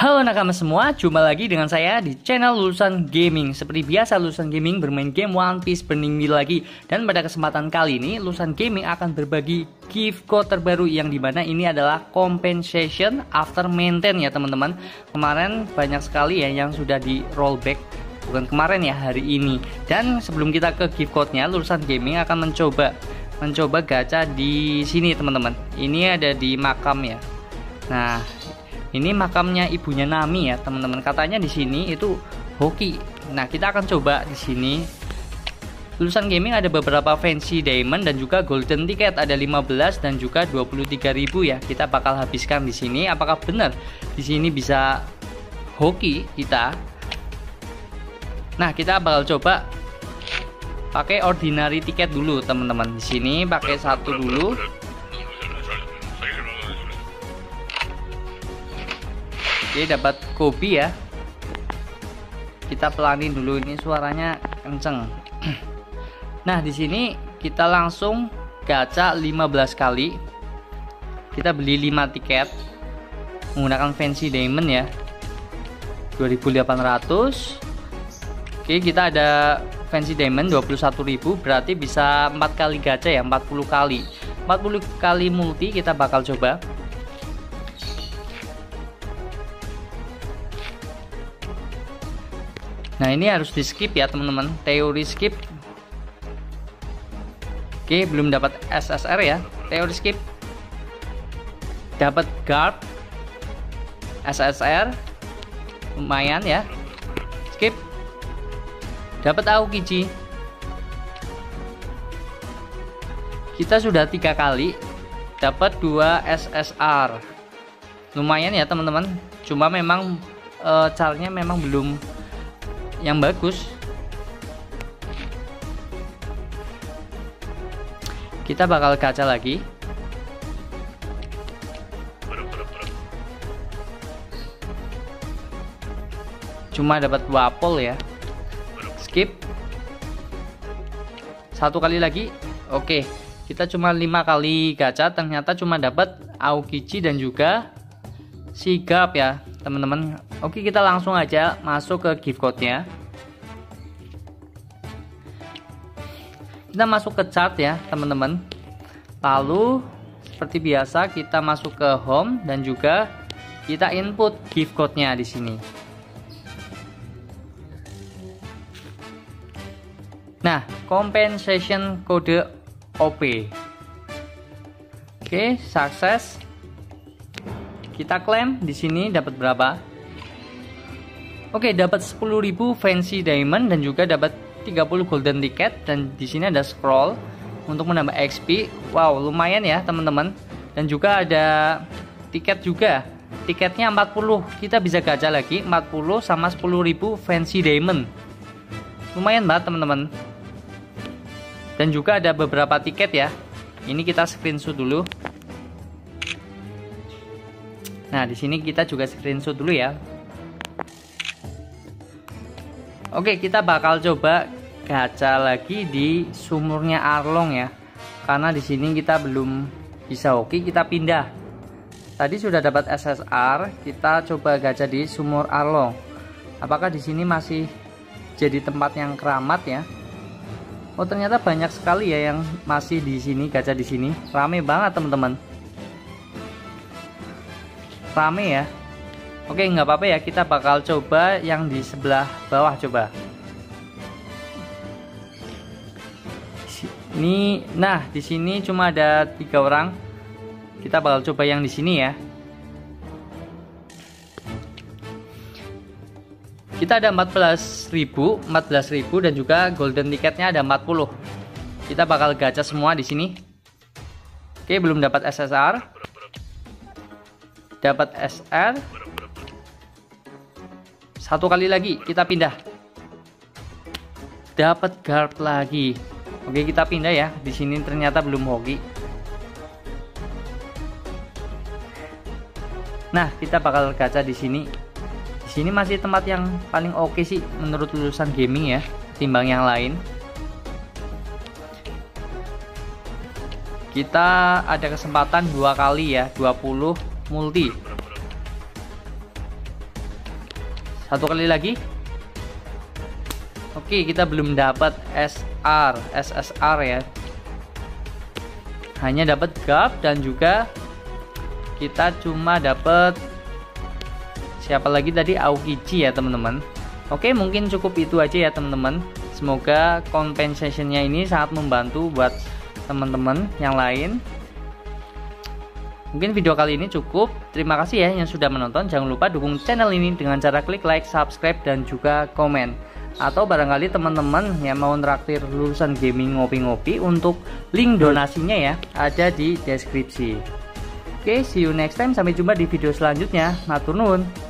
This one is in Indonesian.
Halo nakama semua, jumpa lagi dengan saya di channel Lulusan Gaming. Seperti biasa Lulusan Gaming bermain game One Piece Burning Wheel lagi. Dan pada kesempatan kali ini Lulusan Gaming akan berbagi gift code terbaru Yang di mana ini adalah compensation after maintain ya teman-teman. Kemarin banyak sekali ya yang sudah di rollback. Bukan kemarin ya, hari ini. Dan sebelum kita ke gift code-nya Lulusan Gaming akan mencoba Mencoba gacha di sini teman-teman. Ini ada di makam ya. Nah, ini makamnya ibunya Nami ya, teman-teman. Katanya di sini itu hoki. Nah, kita akan coba di sini. Lulusan gaming ada beberapa fancy diamond dan juga golden ticket ada 15 dan juga 23.000 ya. Kita bakal habiskan di sini. Apakah benar di sini bisa hoki kita? Nah, kita bakal coba pakai ordinary ticket dulu, teman-teman. Di sini pakai satu dulu. Oke dapat kopi ya. Kita pelanin dulu ini suaranya kenceng. Nah di sini kita langsung gacha 15 kali. Kita beli 5 tiket menggunakan fancy diamond ya. 2800 oke kita ada fancy diamond 21.000 berarti bisa 4 kali gacha ya 40 kali. 40 kali multi kita bakal coba Nah ini harus di skip ya teman-teman. Teori skip. Oke belum dapat SSR ya. Teori skip. Dapat guard SSR Lumayan ya. Skip. Dapat Aokiji Kita sudah tiga kali Dapat dua SSR Lumayan ya teman-teman. Cuma memang e, caranya memang belum yang bagus. Kita bakal kaca lagi. Cuma dapat wapol ya. Skip. Satu kali lagi. Oke kita cuma lima kali gacha ternyata cuma dapat Aokichi dan juga sigap ya teman-teman oke kita langsung aja masuk ke gift code-nya. Kita masuk ke chart ya teman-teman. Lalu seperti biasa kita masuk ke home dan juga kita input gift code-nya di sini. Nah compensation kode OP oke sukses. Kita klaim di sini dapat berapa? Oke, dapat 10.000 fancy diamond dan juga dapat 30 golden ticket dan di sini ada scroll untuk menambah XP. Wow, lumayan ya, teman-teman. Dan juga ada tiket juga. Tiketnya 40. Kita bisa gacha lagi 40 sama 10.000 fancy diamond. Lumayan banget, teman-teman. Dan juga ada beberapa tiket ya. Ini kita screenshot dulu. Nah, di sini kita juga screenshot dulu ya. Oke, kita bakal coba gacha lagi di sumurnya Arlong ya. Karena di sini kita belum bisa oke, kita pindah. Tadi sudah dapat SSR, kita coba gacha di sumur Arlong. Apakah di sini masih jadi tempat yang keramat ya? Oh, ternyata banyak sekali ya yang masih di sini gacha di sini. Rame banget, teman-teman rame ya Oke nggak apa-apa ya kita bakal coba yang di sebelah bawah coba. Ini nah di sini cuma ada tiga orang. Kita bakal coba yang di sini ya. Kita ada 14.000 14.000 dan juga golden tiketnya ada 40 kita bakal gacha semua di sini. Oke belum dapat SSR dapat SR satu kali lagi kita pindah. Dapat guard lagi. Oke kita pindah ya. Di sini ternyata belum hoki. Nah kita bakal gacha di sini. Di sini masih tempat yang paling oke sih menurut lulusan gaming ya timbang yang lain. Kita ada kesempatan dua kali ya 20 multi satu kali lagi. Oke kita belum dapat SR SSR ya. Hanya dapat gap dan juga kita cuma dapat siapa lagi tadi? Aokiji ya teman-teman. Oke mungkin cukup itu aja ya teman-teman. Semoga compensationnya ini sangat membantu buat teman-teman yang lain Mungkin video kali ini cukup. Terima kasih ya yang sudah menonton. Jangan lupa dukung channel ini dengan cara klik like, subscribe, dan juga komen. Atau barangkali teman-teman yang mau traktir lulusan gaming ngopi-ngopi untuk link donasinya ya ada di deskripsi. Oke, see you next time. Sampai jumpa di video selanjutnya. Matur nuwun.